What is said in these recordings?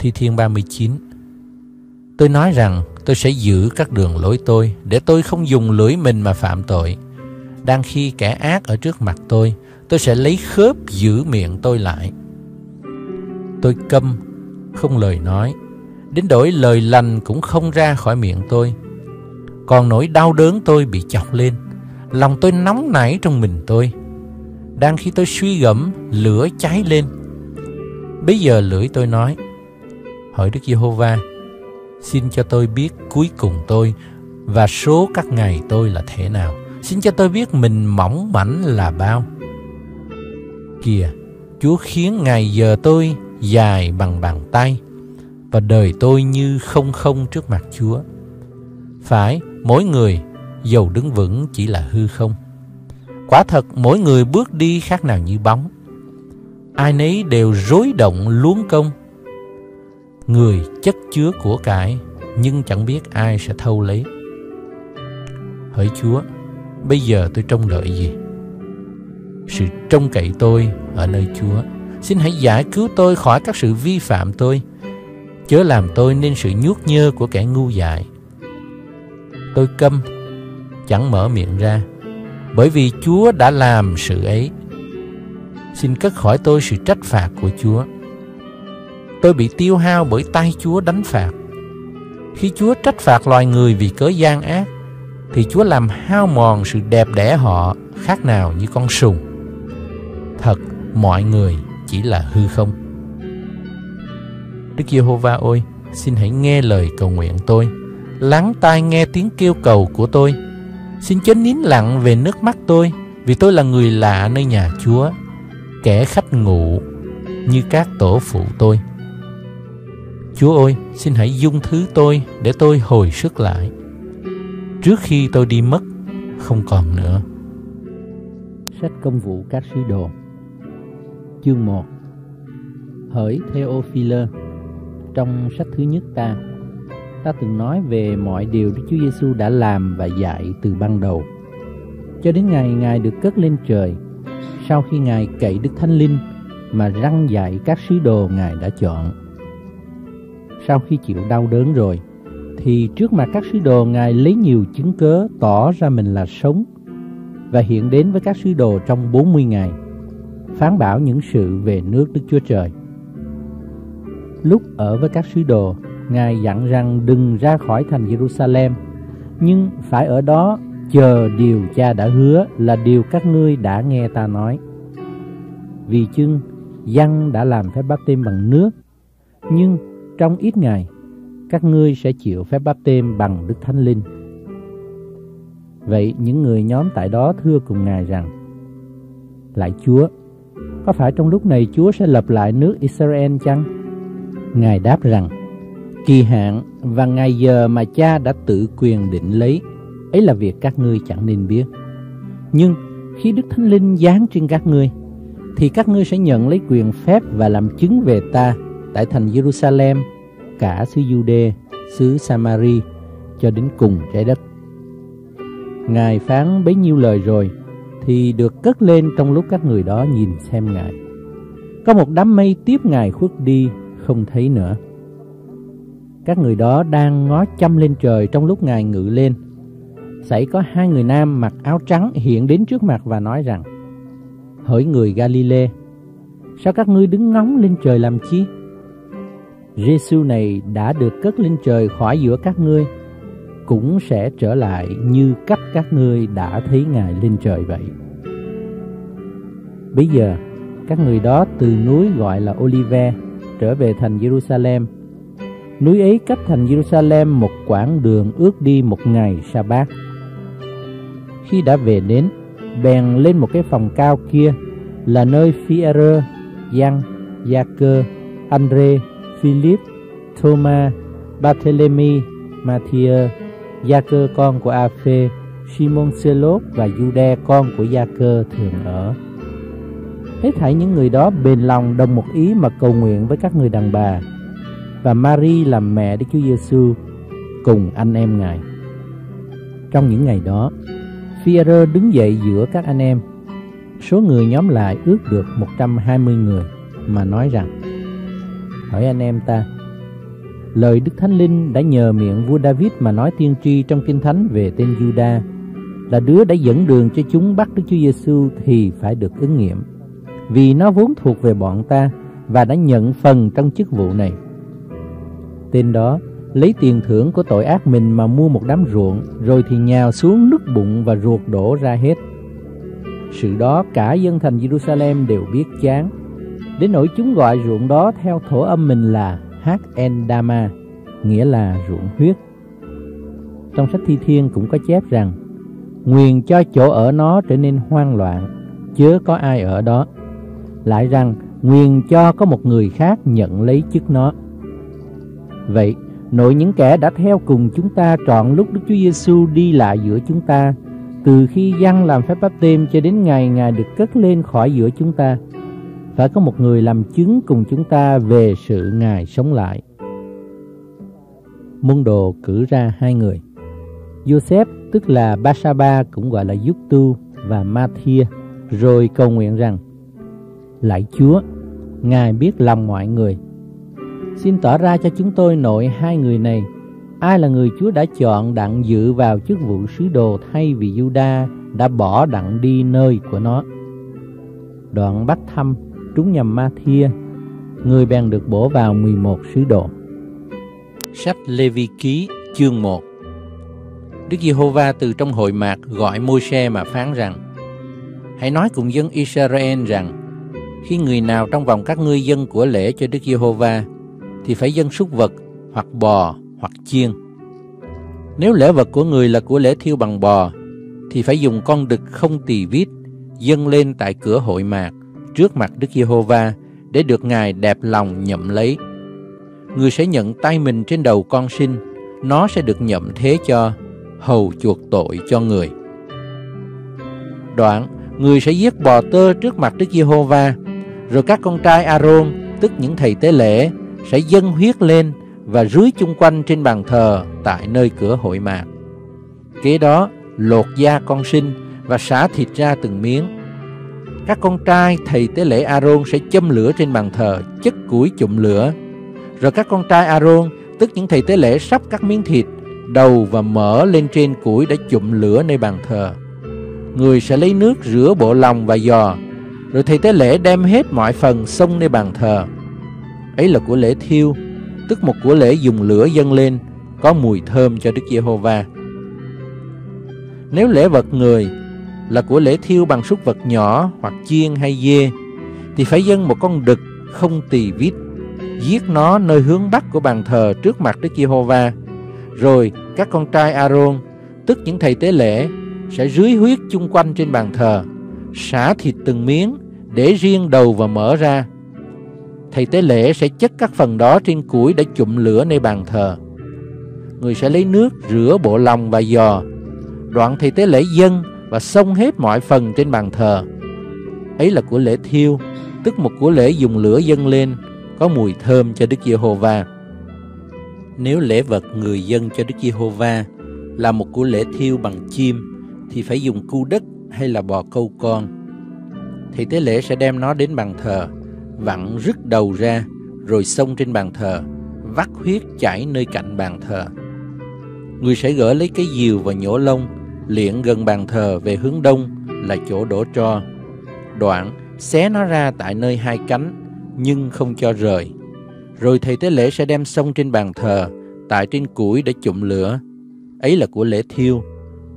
Thi Thiên 39 Tôi nói rằng tôi sẽ giữ các đường lối tôi để tôi không dùng lưỡi mình mà phạm tội. Đang khi kẻ ác ở trước mặt tôi, tôi sẽ lấy khớp giữ miệng tôi lại. Tôi câm, không lời nói, đến đổi lời lành cũng không ra khỏi miệng tôi. Còn nỗi đau đớn tôi bị chọc lên, lòng tôi nóng nảy trong mình tôi. Đang khi tôi suy gẫm, lửa cháy lên. Bây giờ lưỡi tôi nói, hỏi Đức Giê-hô-va, xin cho tôi biết cuối cùng tôi và số các ngày tôi là thế nào. Xin cho tôi biết mình mỏng mảnh là bao. Kìa, Chúa khiến ngày giờ tôi dài bằng bàn tay và đời tôi như không không trước mặt Chúa. Phải, mỗi người dầu đứng vững chỉ là hư không. Quả thật mỗi người bước đi khác nào như bóng. Ai nấy đều rối động luống công người chất chứa của cải nhưng chẳng biết ai sẽ thâu lấy. Hỡi Chúa, bây giờ tôi trông đợi gì? Sự trông cậy tôi ở nơi Chúa. Xin hãy giải cứu tôi khỏi các sự vi phạm tôi, chớ làm tôi nên sự nhuốc nhơ của kẻ ngu dại. Tôi câm, chẳng mở miệng ra, bởi vì Chúa đã làm sự ấy. Xin cất khỏi tôi sự trách phạt của Chúa tôi bị tiêu hao bởi tay Chúa đánh phạt. Khi Chúa trách phạt loài người vì cớ gian ác, thì Chúa làm hao mòn sự đẹp đẽ họ khác nào như con sùng. Thật, mọi người chỉ là hư không. Đức Giê-hô-va ơi, xin hãy nghe lời cầu nguyện tôi, lắng tai nghe tiếng kêu cầu của tôi. Xin chớ nín lặng về nước mắt tôi, vì tôi là người lạ nơi nhà Chúa, kẻ khách ngụ như các tổ phụ tôi. Chúa ơi, xin hãy dung thứ tôi để tôi hồi sức lại. Trước khi tôi đi mất, không còn nữa. Sách công vụ các sứ đồ Chương 1 Hỡi Theophile Trong sách thứ nhất ta Ta từng nói về mọi điều Đức Chúa Giêsu đã làm và dạy từ ban đầu Cho đến ngày Ngài được cất lên trời Sau khi Ngài cậy Đức Thánh Linh Mà răng dạy các sứ đồ Ngài đã chọn sau khi chịu đau đớn rồi, thì trước mặt các sứ đồ Ngài lấy nhiều chứng cớ tỏ ra mình là sống và hiện đến với các sứ đồ trong 40 ngày, phán bảo những sự về nước Đức Chúa Trời. Lúc ở với các sứ đồ, Ngài dặn rằng đừng ra khỏi thành Jerusalem, nhưng phải ở đó chờ điều cha đã hứa là điều các ngươi đã nghe ta nói. Vì chưng, dân đã làm phép báp têm bằng nước, nhưng trong ít ngày, các ngươi sẽ chịu phép báp têm bằng Đức Thánh Linh. Vậy những người nhóm tại đó thưa cùng Ngài rằng, Lại Chúa, có phải trong lúc này Chúa sẽ lập lại nước Israel chăng? Ngài đáp rằng, Kỳ hạn và ngày giờ mà cha đã tự quyền định lấy, ấy là việc các ngươi chẳng nên biết. Nhưng khi Đức Thánh Linh giáng trên các ngươi, thì các ngươi sẽ nhận lấy quyền phép và làm chứng về ta tại thành Jerusalem, cả xứ Jude, xứ Samari cho đến cùng trái đất. Ngài phán bấy nhiêu lời rồi thì được cất lên trong lúc các người đó nhìn xem Ngài. Có một đám mây tiếp Ngài khuất đi không thấy nữa. Các người đó đang ngó chăm lên trời trong lúc Ngài ngự lên. Xảy có hai người nam mặc áo trắng hiện đến trước mặt và nói rằng Hỡi người Galilee, sao các ngươi đứng ngóng lên trời làm chi? Giêsu này đã được cất lên trời khỏi giữa các ngươi cũng sẽ trở lại như cách các ngươi đã thấy Ngài lên trời vậy. Bây giờ, các người đó từ núi gọi là Olive trở về thành Jerusalem. Núi ấy cách thành Jerusalem một quãng đường ước đi một ngày sa bát. Khi đã về đến, bèn lên một cái phòng cao kia là nơi Phi-e-rơ, Giăng, Gia-cơ, Andre, Philip, Thomas, Barthélemy, Matthew, Gia cơ con của Aphe, Simon Selot và Jude con của Gia cơ thường ở. Hết thảy những người đó bền lòng đồng một ý mà cầu nguyện với các người đàn bà và Mary làm mẹ Đức Chúa Giêsu cùng anh em Ngài. Trong những ngày đó, Phi-e-rơ đứng dậy giữa các anh em. Số người nhóm lại ước được 120 người mà nói rằng Hỏi anh em ta, lời Đức Thánh Linh đã nhờ miệng vua David mà nói tiên tri trong Kinh Thánh về tên Juda là đứa đã dẫn đường cho chúng bắt Đức Chúa Giêsu thì phải được ứng nghiệm vì nó vốn thuộc về bọn ta và đã nhận phần trong chức vụ này. Tên đó lấy tiền thưởng của tội ác mình mà mua một đám ruộng, rồi thì nhào xuống nứt bụng và ruột đổ ra hết. Sự đó cả dân thành Jerusalem đều biết chán, đến nỗi chúng gọi ruộng đó theo thổ âm mình là Hát Endama, nghĩa là ruộng huyết. Trong sách Thi Thiên cũng có chép rằng, Nguyền cho chỗ ở nó trở nên hoang loạn, chớ có ai ở đó. Lại rằng, Nguyền cho có một người khác nhận lấy chức nó. Vậy, nội những kẻ đã theo cùng chúng ta trọn lúc Đức Chúa Giêsu đi lại giữa chúng ta, từ khi dân làm phép báp têm cho đến ngày Ngài được cất lên khỏi giữa chúng ta, phải có một người làm chứng cùng chúng ta về sự Ngài sống lại. Môn đồ cử ra hai người. Joseph tức là Basaba cũng gọi là Giúp Tu và Mathia, rồi cầu nguyện rằng Lạy Chúa, Ngài biết lòng mọi người Xin tỏ ra cho chúng tôi nội hai người này Ai là người Chúa đã chọn đặng dự vào chức vụ sứ đồ thay vì Juda đã bỏ đặng đi nơi của nó. Đoạn bắt thăm trúng nhầm ma thia, người bèn được bổ vào 11 sứ đồ. Sách Lê Vi Ký chương 1 Đức Giê-hô-va từ trong hội mạc gọi Môi-se mà phán rằng Hãy nói cùng dân Israel rằng Khi người nào trong vòng các ngươi dân của lễ cho Đức Giê-hô-va thì phải dân súc vật hoặc bò hoặc chiên. Nếu lễ vật của người là của lễ thiêu bằng bò, thì phải dùng con đực không tỳ vít dâng lên tại cửa hội mạc trước mặt Đức Giê-hô-va để được Ngài đẹp lòng nhậm lấy. Người sẽ nhận tay mình trên đầu con sinh, nó sẽ được nhậm thế cho hầu chuộc tội cho người. Đoạn, người sẽ giết bò tơ trước mặt Đức Giê-hô-va, rồi các con trai A-rôn, tức những thầy tế lễ, sẽ dâng huyết lên và rưới chung quanh trên bàn thờ tại nơi cửa hội mạc. Kế đó, lột da con sinh và xả thịt ra từng miếng. Các con trai thầy tế lễ Aaron sẽ châm lửa trên bàn thờ, chất củi chụm lửa. Rồi các con trai Aaron, tức những thầy tế lễ sắp các miếng thịt, đầu và mỡ lên trên củi đã chụm lửa nơi bàn thờ. Người sẽ lấy nước rửa bộ lòng và giò, rồi thầy tế lễ đem hết mọi phần xông nơi bàn thờ ấy là của lễ thiêu, tức một của lễ dùng lửa dâng lên, có mùi thơm cho Đức Giê-hô-va. Nếu lễ vật người là của lễ thiêu bằng súc vật nhỏ hoặc chiên hay dê, thì phải dâng một con đực không tỳ vít, giết nó nơi hướng bắc của bàn thờ trước mặt Đức Giê-hô-va. Rồi các con trai A-rôn, tức những thầy tế lễ, sẽ rưới huyết chung quanh trên bàn thờ, xả thịt từng miếng để riêng đầu và mở ra thầy tế lễ sẽ chất các phần đó trên củi để chụm lửa nơi bàn thờ. Người sẽ lấy nước rửa bộ lòng và giò, đoạn thầy tế lễ dân và xông hết mọi phần trên bàn thờ. Ấy là của lễ thiêu, tức một của lễ dùng lửa dâng lên, có mùi thơm cho Đức Giê-hô-va. Nếu lễ vật người dân cho Đức Giê-hô-va là một của lễ thiêu bằng chim, thì phải dùng cu đất hay là bò câu con. thì tế lễ sẽ đem nó đến bàn thờ, vặn rứt đầu ra, rồi xông trên bàn thờ, vắt huyết chảy nơi cạnh bàn thờ. Người sẽ gỡ lấy cái diều và nhổ lông, liệng gần bàn thờ về hướng đông là chỗ đổ tro. Đoạn, xé nó ra tại nơi hai cánh, nhưng không cho rời. Rồi thầy tế lễ sẽ đem xông trên bàn thờ, tại trên củi để chụm lửa. Ấy là của lễ thiêu,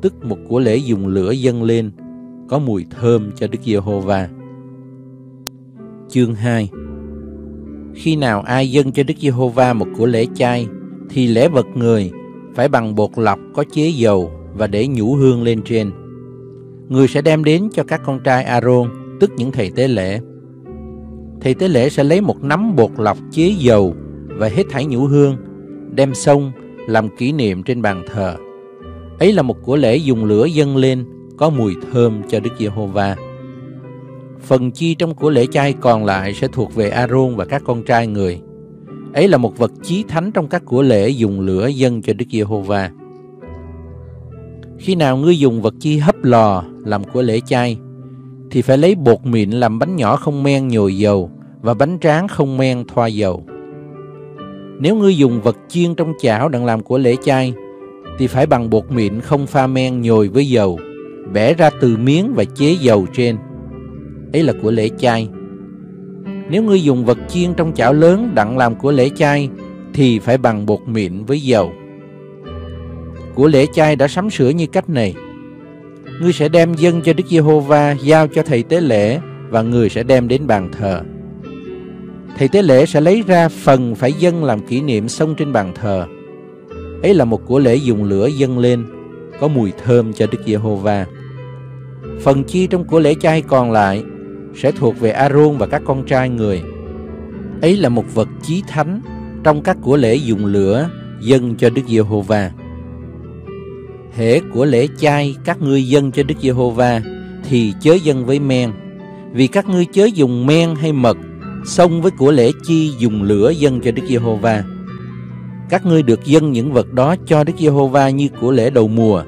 tức một của lễ dùng lửa dâng lên, có mùi thơm cho Đức Giê-hô-va. Chương 2 Khi nào ai dâng cho Đức Giê-hô-va một của lễ chay, thì lễ vật người phải bằng bột lọc có chế dầu và để nhũ hương lên trên. Người sẽ đem đến cho các con trai A-rôn, tức những thầy tế lễ. Thầy tế lễ sẽ lấy một nắm bột lọc chế dầu và hết thảy nhũ hương, đem xông làm kỷ niệm trên bàn thờ. Ấy là một của lễ dùng lửa dâng lên, có mùi thơm cho Đức Giê-hô-va. Phần chi trong của lễ chay còn lại sẽ thuộc về A-rôn và các con trai người. Ấy là một vật chí thánh trong các của lễ dùng lửa dâng cho Đức Giê-hô-va. Khi nào ngươi dùng vật chi hấp lò làm của lễ chay, thì phải lấy bột mịn làm bánh nhỏ không men nhồi dầu và bánh tráng không men thoa dầu. Nếu ngươi dùng vật chiên trong chảo đặng làm của lễ chay, thì phải bằng bột mịn không pha men nhồi với dầu, bẻ ra từ miếng và chế dầu trên. Ấy là của lễ chay. Nếu ngươi dùng vật chiên trong chảo lớn đặng làm của lễ chay, thì phải bằng bột mịn với dầu. Của lễ chay đã sắm sửa như cách này. Ngươi sẽ đem dân cho Đức Giê-hô-va giao cho thầy tế lễ và người sẽ đem đến bàn thờ. Thầy tế lễ sẽ lấy ra phần phải dâng làm kỷ niệm xông trên bàn thờ. Ấy là một của lễ dùng lửa dâng lên, có mùi thơm cho Đức Giê-hô-va. Phần chi trong của lễ chay còn lại sẽ thuộc về A-rôn và các con trai người. Ấy là một vật chí thánh trong các của lễ dùng lửa dâng cho Đức Giê-hô-va. Hễ của lễ chay các ngươi dân cho Đức Giê-hô-va thì chớ dân với men, vì các ngươi chớ dùng men hay mật xông với của lễ chi dùng lửa dân cho Đức Giê-hô-va. Các ngươi được dâng những vật đó cho Đức Giê-hô-va như của lễ đầu mùa,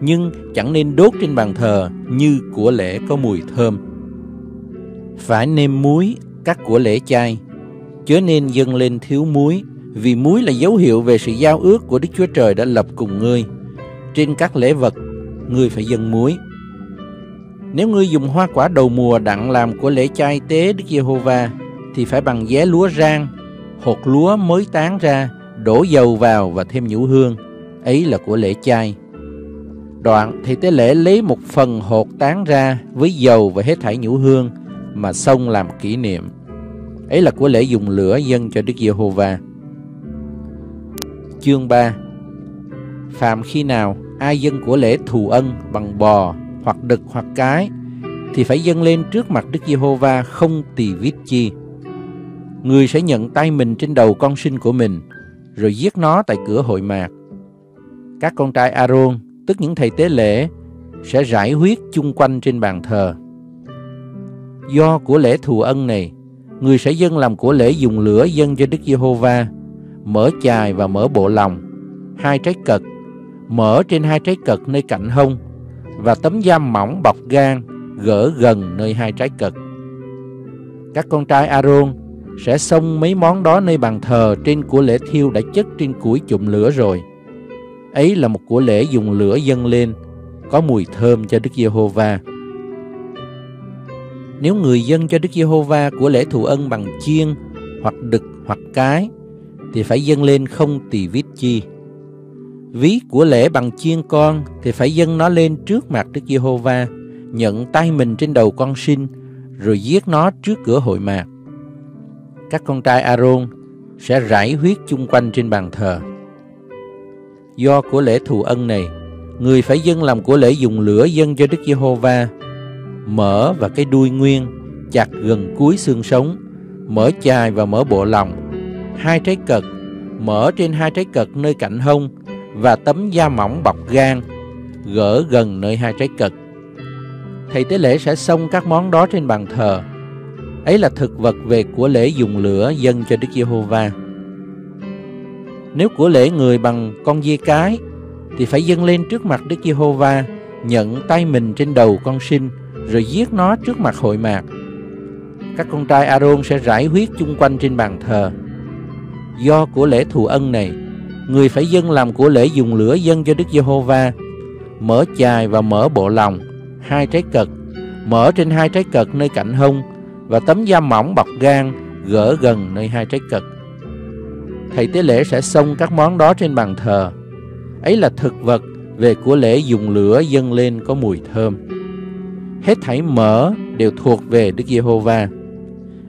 nhưng chẳng nên đốt trên bàn thờ như của lễ có mùi thơm. Phải nêm muối các của lễ chay, chớ nên dâng lên thiếu muối, vì muối là dấu hiệu về sự giao ước của Đức Chúa Trời đã lập cùng ngươi. Trên các lễ vật, ngươi phải dâng muối. Nếu ngươi dùng hoa quả đầu mùa đặng làm của lễ chay tế Đức Giê-hô-va, thì phải bằng vé lúa rang, hột lúa mới tán ra, đổ dầu vào và thêm nhũ hương. Ấy là của lễ chay. Đoạn thì tế lễ lấy một phần hột tán ra với dầu và hết thảy nhũ hương mà xông làm kỷ niệm. Ấy là của lễ dùng lửa dâng cho Đức Giê-hô-va. Chương 3 Phạm khi nào ai dân của lễ thù ân bằng bò hoặc đực hoặc cái thì phải dâng lên trước mặt Đức Giê-hô-va không tỳ vít chi. Người sẽ nhận tay mình trên đầu con sinh của mình rồi giết nó tại cửa hội mạc. Các con trai Aaron, tức những thầy tế lễ, sẽ rải huyết chung quanh trên bàn thờ. Do của lễ thù ân này, người sẽ dâng làm của lễ dùng lửa dâng cho Đức Giê-hô-va, mở chài và mở bộ lòng, hai trái cật, mở trên hai trái cật nơi cạnh hông và tấm da mỏng bọc gan gỡ gần nơi hai trái cật. Các con trai Aaron sẽ xông mấy món đó nơi bàn thờ trên của lễ thiêu đã chất trên củi chụm lửa rồi. Ấy là một của lễ dùng lửa dâng lên, có mùi thơm cho Đức Giê-hô-va. Nếu người dân cho Đức Giê-hô-va của lễ thù ân bằng chiên hoặc đực hoặc cái thì phải dâng lên không tỳ vít chi. Ví của lễ bằng chiên con thì phải dâng nó lên trước mặt Đức Giê-hô-va, nhận tay mình trên đầu con sinh rồi giết nó trước cửa hội mạc các con trai Aaron sẽ rải huyết chung quanh trên bàn thờ. Do của lễ thù ân này, người phải dâng làm của lễ dùng lửa dâng cho Đức Giê-hô-va, mở và cái đuôi nguyên chặt gần cuối xương sống, mở chài và mở bộ lòng, hai trái cật, mở trên hai trái cật nơi cạnh hông và tấm da mỏng bọc gan, gỡ gần nơi hai trái cật. Thầy tế lễ sẽ xông các món đó trên bàn thờ Ấy là thực vật về của lễ dùng lửa dâng cho Đức Giê-hô-va. Nếu của lễ người bằng con dê cái thì phải dâng lên trước mặt Đức Giê-hô-va, nhận tay mình trên đầu con sinh rồi giết nó trước mặt hội mạc. Các con trai Aaron sẽ rải huyết chung quanh trên bàn thờ. Do của lễ thù ân này, người phải dâng làm của lễ dùng lửa dâng cho Đức Giê-hô-va, mở chài và mở bộ lòng, hai trái cật, mở trên hai trái cật nơi cạnh hông và tấm da mỏng bọc gan gỡ gần nơi hai trái cật. Thầy tế lễ sẽ xông các món đó trên bàn thờ. Ấy là thực vật về của lễ dùng lửa dâng lên có mùi thơm. Hết thảy mỡ đều thuộc về Đức Giê-hô-va.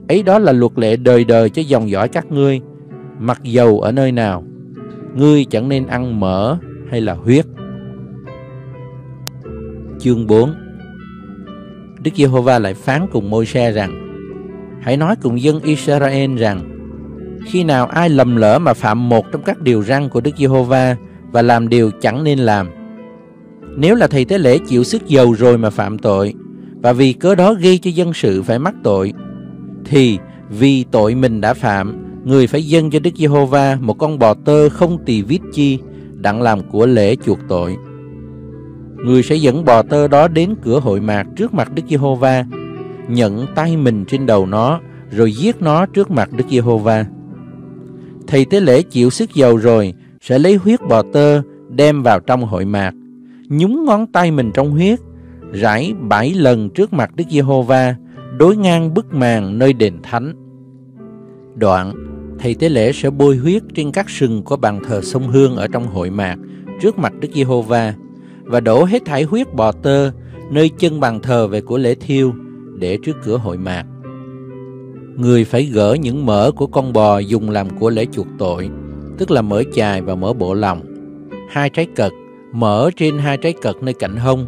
Ấy đó là luật lệ đời đời cho dòng dõi các ngươi, mặc dầu ở nơi nào. Ngươi chẳng nên ăn mỡ hay là huyết. Chương 4 Đức Giê-hô-va lại phán cùng Môi-se rằng Hãy nói cùng dân Israel rằng Khi nào ai lầm lỡ mà phạm một trong các điều răn của Đức Giê-hô-va và làm điều chẳng nên làm. Nếu là thầy tế lễ chịu sức dầu rồi mà phạm tội và vì cớ đó gây cho dân sự phải mắc tội thì vì tội mình đã phạm, người phải dâng cho Đức Giê-hô-va một con bò tơ không tỳ vít chi đặng làm của lễ chuộc tội. Người sẽ dẫn bò tơ đó đến cửa hội mạc trước mặt Đức Giê-hô-va, nhận tay mình trên đầu nó rồi giết nó trước mặt Đức Giê-hô-va. Thầy tế lễ chịu sức dầu rồi sẽ lấy huyết bò tơ đem vào trong hội mạc, nhúng ngón tay mình trong huyết, rải bảy lần trước mặt Đức Giê-hô-va, đối ngang bức màn nơi đền thánh. Đoạn, thầy tế lễ sẽ bôi huyết trên các sừng của bàn thờ sông Hương ở trong hội mạc trước mặt Đức Giê-hô-va và đổ hết thải huyết bò tơ nơi chân bàn thờ về của lễ thiêu để trước cửa hội mạc. Người phải gỡ những mỡ của con bò dùng làm của lễ chuộc tội, tức là mỡ chài và mỡ bộ lòng, hai trái cật, mỡ trên hai trái cật nơi cạnh hông,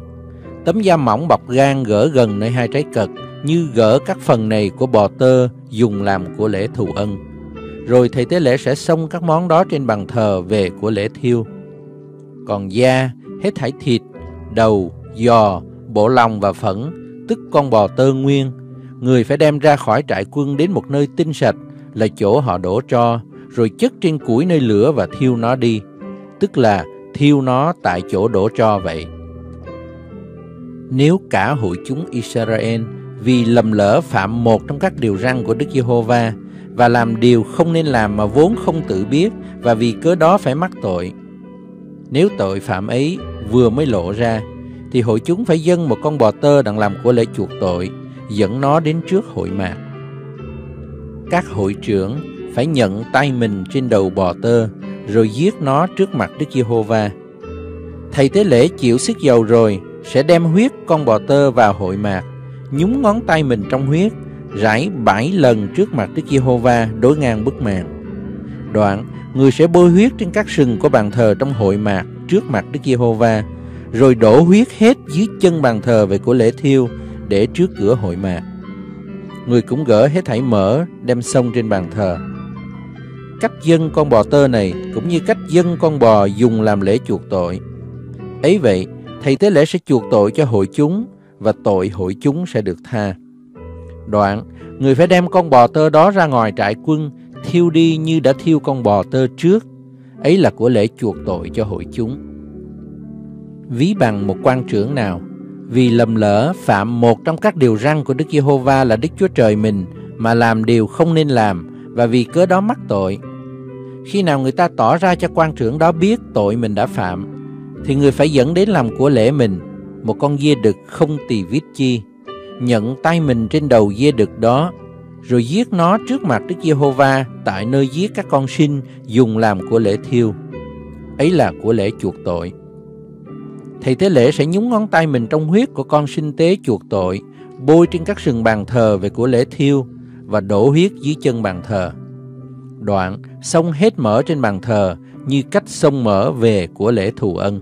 tấm da mỏng bọc gan gỡ gần nơi hai trái cật như gỡ các phần này của bò tơ dùng làm của lễ thù ân. Rồi thầy tế lễ sẽ xông các món đó trên bàn thờ về của lễ thiêu. Còn da, hết thảy thịt, đầu, giò, bộ lòng và phẫn, tức con bò tơ nguyên, người phải đem ra khỏi trại quân đến một nơi tinh sạch là chỗ họ đổ cho, rồi chất trên củi nơi lửa và thiêu nó đi, tức là thiêu nó tại chỗ đổ cho vậy. Nếu cả hội chúng Israel vì lầm lỡ phạm một trong các điều răn của Đức Giê-hô-va và làm điều không nên làm mà vốn không tự biết và vì cớ đó phải mắc tội. Nếu tội phạm ấy vừa mới lộ ra, thì hội chúng phải dâng một con bò tơ đặng làm của lễ chuộc tội, dẫn nó đến trước hội mạc. Các hội trưởng phải nhận tay mình trên đầu bò tơ, rồi giết nó trước mặt Đức Giê-hô-va. Thầy tế lễ chịu sức dầu rồi, sẽ đem huyết con bò tơ vào hội mạc, nhúng ngón tay mình trong huyết, rải bảy lần trước mặt Đức Giê-hô-va đối ngang bức màn. Đoạn, người sẽ bôi huyết trên các sừng của bàn thờ trong hội mạc trước mặt Đức Giê-hô-va, rồi đổ huyết hết dưới chân bàn thờ về của lễ thiêu để trước cửa hội mạc. Người cũng gỡ hết thảy mỡ đem xông trên bàn thờ. Cách dân con bò tơ này cũng như cách dân con bò dùng làm lễ chuộc tội. Ấy vậy, thầy tế lễ sẽ chuộc tội cho hội chúng và tội hội chúng sẽ được tha. Đoạn, người phải đem con bò tơ đó ra ngoài trại quân, thiêu đi như đã thiêu con bò tơ trước. Ấy là của lễ chuộc tội cho hội chúng. Ví bằng một quan trưởng nào, vì lầm lỡ phạm một trong các điều răn của Đức Giê-hô-va là Đức Chúa Trời mình mà làm điều không nên làm và vì cớ đó mắc tội. Khi nào người ta tỏ ra cho quan trưởng đó biết tội mình đã phạm, thì người phải dẫn đến làm của lễ mình một con dê đực không tỳ vít chi, nhận tay mình trên đầu dê đực đó, rồi giết nó trước mặt Đức Giê-hô-va tại nơi giết các con sinh dùng làm của lễ thiêu. Ấy là của lễ chuộc tội. Thầy tế lễ sẽ nhúng ngón tay mình trong huyết của con sinh tế chuộc tội, bôi trên các sừng bàn thờ về của lễ thiêu và đổ huyết dưới chân bàn thờ. Đoạn, xông hết mỡ trên bàn thờ như cách xông mỡ về của lễ thù ân.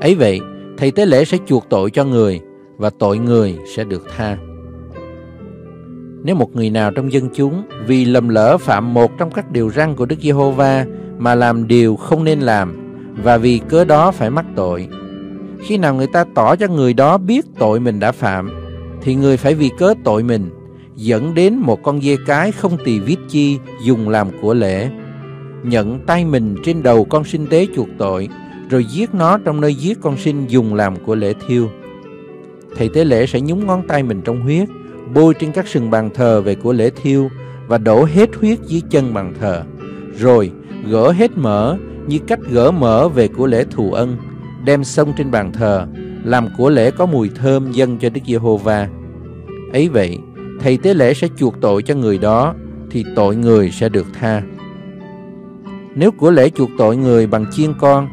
Ấy vậy, thầy tế lễ sẽ chuộc tội cho người và tội người sẽ được tha. Nếu một người nào trong dân chúng vì lầm lỡ phạm một trong các điều răn của Đức Giê-hô-va mà làm điều không nên làm và vì cớ đó phải mắc tội, khi nào người ta tỏ cho người đó biết tội mình đã phạm, thì người phải vì cớ tội mình dẫn đến một con dê cái không tỳ vít chi dùng làm của lễ, nhận tay mình trên đầu con sinh tế chuộc tội rồi giết nó trong nơi giết con sinh dùng làm của lễ thiêu. Thầy tế lễ sẽ nhúng ngón tay mình trong huyết, bôi trên các sừng bàn thờ về của lễ thiêu và đổ hết huyết dưới chân bàn thờ, rồi gỡ hết mỡ như cách gỡ mỡ về của lễ thù ân, đem xông trên bàn thờ, làm của lễ có mùi thơm dâng cho Đức Giê-hô-va. Ấy vậy, thầy tế lễ sẽ chuộc tội cho người đó, thì tội người sẽ được tha. Nếu của lễ chuộc tội người bằng chiên con,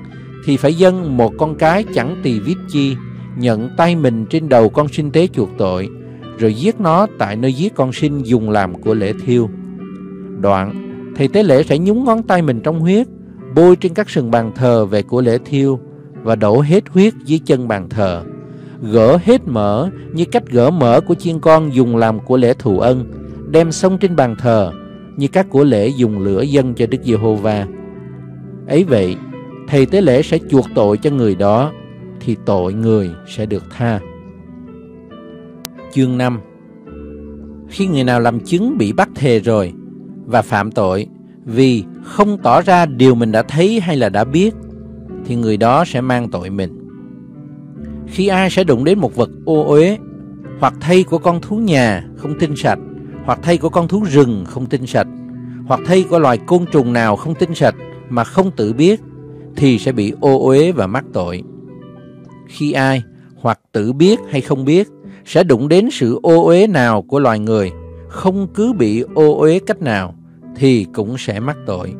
thì phải dâng một con cái chẳng tỳ vít chi, nhận tay mình trên đầu con sinh tế chuộc tội, rồi giết nó tại nơi giết con sinh dùng làm của lễ thiêu. Đoạn, thầy tế lễ sẽ nhúng ngón tay mình trong huyết, bôi trên các sừng bàn thờ về của lễ thiêu và đổ hết huyết dưới chân bàn thờ. Gỡ hết mỡ như cách gỡ mỡ của chiên con dùng làm của lễ thù ân, đem xông trên bàn thờ, như các của lễ dùng lửa dân cho Đức Giê-hô-va. Ấy vậy, thầy tế lễ sẽ chuộc tội cho người đó, thì tội người sẽ được tha. Chương 5 Khi người nào làm chứng bị bắt thề rồi và phạm tội vì không tỏ ra điều mình đã thấy hay là đã biết, thì người đó sẽ mang tội mình. Khi ai sẽ đụng đến một vật ô uế hoặc thây của con thú nhà không tinh sạch, hoặc thây của con thú rừng không tinh sạch, hoặc thây của loài côn trùng nào không tinh sạch mà không tự biết, thì sẽ bị ô uế và mắc tội. Khi ai, hoặc tự biết hay không biết, sẽ đụng đến sự ô uế nào của loài người, không cứ bị ô uế cách nào, thì cũng sẽ mắc tội.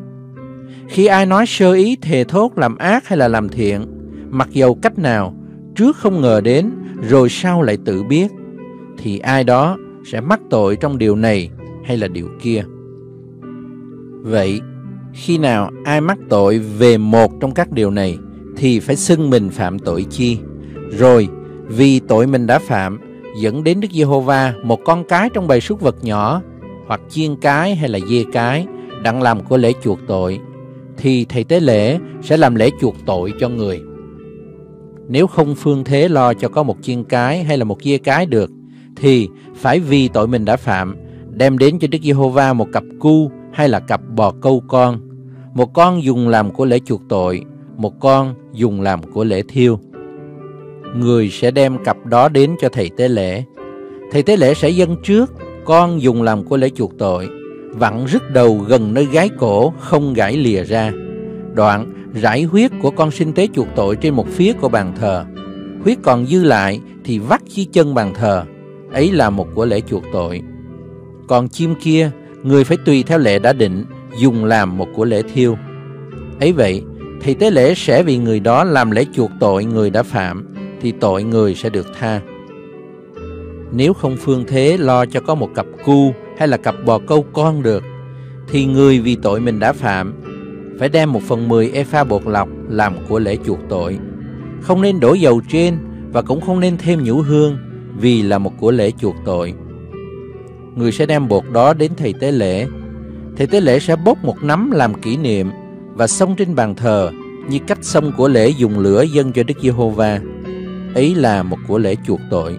Khi ai nói sơ ý thề thốt làm ác hay là làm thiện, mặc dầu cách nào, trước không ngờ đến, rồi sau lại tự biết, thì ai đó sẽ mắc tội trong điều này hay là điều kia. Vậy, khi nào ai mắc tội về một trong các điều này thì phải xưng mình phạm tội chi. Rồi, vì tội mình đã phạm, dẫn đến Đức Giê-hô-va một con cái trong bầy súc vật nhỏ hoặc chiên cái hay là dê cái đặng làm của lễ chuộc tội thì thầy tế lễ sẽ làm lễ chuộc tội cho người. Nếu không phương thế lo cho có một chiên cái hay là một dê cái được thì phải vì tội mình đã phạm đem đến cho Đức Giê-hô-va một cặp cu hay là cặp bò câu con. Một con dùng làm của lễ chuộc tội, một con dùng làm của lễ thiêu. Người sẽ đem cặp đó đến cho thầy tế lễ. Thầy tế lễ sẽ dâng trước, con dùng làm của lễ chuộc tội, vặn rứt đầu gần nơi gái cổ không gãy lìa ra. Đoạn rải huyết của con sinh tế chuộc tội trên một phía của bàn thờ. Huyết còn dư lại thì vắt dưới chân bàn thờ ấy là một của lễ chuộc tội. Còn chim kia, người phải tùy theo lệ đã định, dùng làm một của lễ thiêu. Ấy vậy, thì tế lễ sẽ vì người đó làm lễ chuộc tội người đã phạm, thì tội người sẽ được tha. Nếu không phương thế lo cho có một cặp cu hay là cặp bò câu con được, thì người vì tội mình đã phạm, phải đem một phần mười epha bột lọc làm của lễ chuộc tội. Không nên đổ dầu trên và cũng không nên thêm nhũ hương, vì là một của lễ chuộc tội. Người sẽ đem bột đó đến thầy tế lễ. Thầy tế lễ sẽ bốc một nắm làm kỷ niệm và xông trên bàn thờ như cách xông của lễ dùng lửa dâng cho Đức Giê-hô-va. Ấy là một của lễ chuộc tội.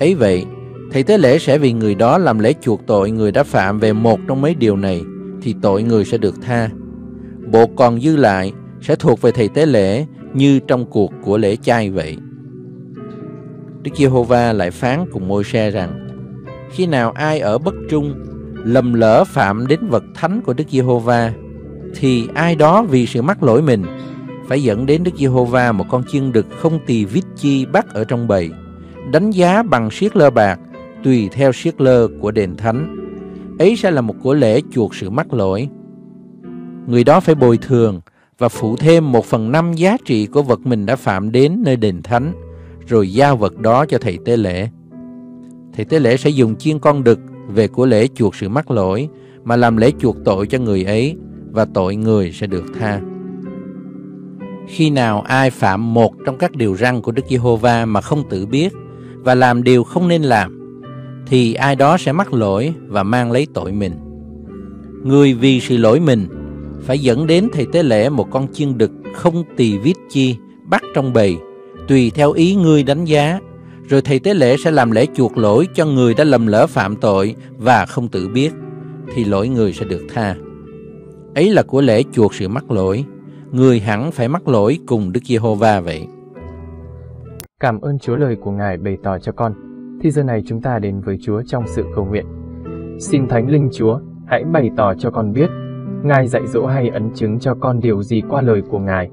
Ấy vậy, thầy tế lễ sẽ vì người đó làm lễ chuộc tội người đã phạm về một trong mấy điều này, thì tội người sẽ được tha. bộ còn dư lại sẽ thuộc về thầy tế lễ như trong cuộc của lễ chay vậy. Đức Giê-hô-va lại phán cùng Môi-se rằng Khi nào ai ở bất trung Lầm lỡ phạm đến vật thánh của Đức Giê-hô-va thì ai đó vì sự mắc lỗi mình, Phải dẫn đến Đức Giê-hô-va một con chiên đực không tỳ vít chi bắt ở trong bầy, Đánh giá bằng siết lơ bạc, Tùy theo siết lơ của đền thánh. Ấy sẽ là một của lễ chuộc sự mắc lỗi. Người đó phải bồi thường và phụ thêm một phần năm giá trị của vật mình đã phạm đến nơi đền thánh, rồi giao vật đó cho thầy tế lễ. Thầy tế lễ sẽ dùng chiên con đực về của lễ chuộc sự mắc lỗi, mà làm lễ chuộc tội cho người ấy và tội người sẽ được tha. Khi nào ai phạm một trong các điều răn của Đức Giê-hô-va mà không tự biết và làm điều không nên làm, thì ai đó sẽ mắc lỗi và mang lấy tội mình. Người vì sự lỗi mình phải dẫn đến thầy tế lễ một con chiên đực không tỳ vít chi bắt trong bầy tùy theo ý ngươi đánh giá, rồi thầy tế lễ sẽ làm lễ chuộc lỗi cho người đã lầm lỡ phạm tội và không tự biết, thì lỗi người sẽ được tha. Ấy là của lễ chuộc sự mắc lỗi, người hẳn phải mắc lỗi cùng Đức Giê-hô-va vậy. Cảm ơn Chúa lời của Ngài bày tỏ cho con. Thì giờ này chúng ta đến với Chúa trong sự cầu nguyện. Xin Thánh Linh Chúa, hãy bày tỏ cho con biết, Ngài dạy dỗ hay ấn chứng cho con điều gì qua lời của Ngài,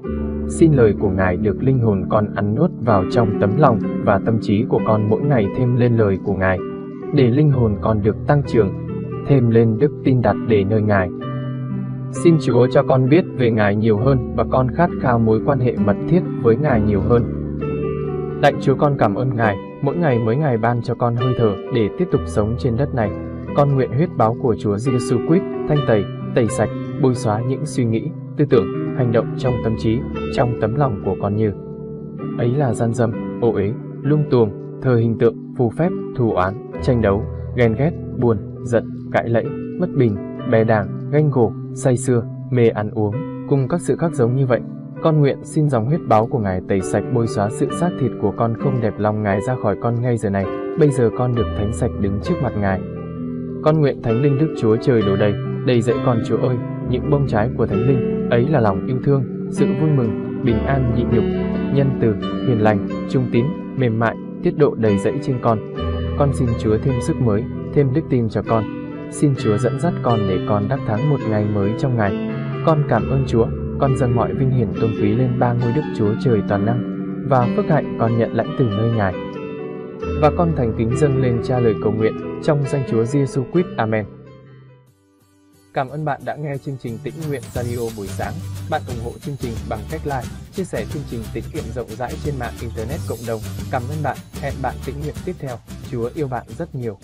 Xin lời của Ngài được linh hồn con ăn nuốt vào trong tấm lòng và tâm trí của con mỗi ngày thêm lên lời của Ngài, để linh hồn con được tăng trưởng, thêm lên đức tin đặt để nơi Ngài. Xin Chúa cho con biết về Ngài nhiều hơn và con khát khao mối quan hệ mật thiết với Ngài nhiều hơn. Lạy Chúa con cảm ơn Ngài, mỗi ngày mới ngày ban cho con hơi thở để tiếp tục sống trên đất này. Con nguyện huyết báo của Chúa Giêsu Christ thanh tẩy, tẩy sạch, bôi xóa những suy nghĩ, tư tưởng, hành động trong tâm trí, trong tấm lòng của con như ấy là gian dâm, ô uế, lung tuồng, thờ hình tượng, phù phép, thù oán, tranh đấu, ghen ghét, buồn, giận, cãi lẫy, bất bình, bè đảng, ganh gổ, say sưa, mê ăn uống, cùng các sự khác giống như vậy. Con nguyện xin dòng huyết báo của Ngài tẩy sạch bôi xóa sự xác thịt của con không đẹp lòng Ngài ra khỏi con ngay giờ này. Bây giờ con được thánh sạch đứng trước mặt Ngài. Con nguyện Thánh Linh Đức Chúa Trời đổ đầy, đầy dẫy con Chúa ơi, những bông trái của Thánh Linh, ấy là lòng yêu thương, sự vui mừng, bình an nhịn nhục, nhân từ, hiền lành, trung tín, mềm mại, tiết độ đầy dẫy trên con. Con xin Chúa thêm sức mới, thêm đức tin cho con. Xin Chúa dẫn dắt con để con đắc thắng một ngày mới trong ngày. Con cảm ơn Chúa, con dâng mọi vinh hiển tôn quý lên ba ngôi Đức Chúa Trời toàn năng, và phước hạnh con nhận lãnh từ nơi Ngài. Và con thành kính dâng lên cha lời cầu nguyện trong danh Chúa Giêsu Christ. Amen. Cảm ơn bạn đã nghe chương trình Tĩnh Nguyện Radio buổi sáng. Bạn ủng hộ chương trình bằng cách like, chia sẻ chương trình tiết kiệm rộng rãi trên mạng Internet cộng đồng. Cảm ơn bạn. Hẹn bạn tĩnh nguyện tiếp theo. Chúa yêu bạn rất nhiều.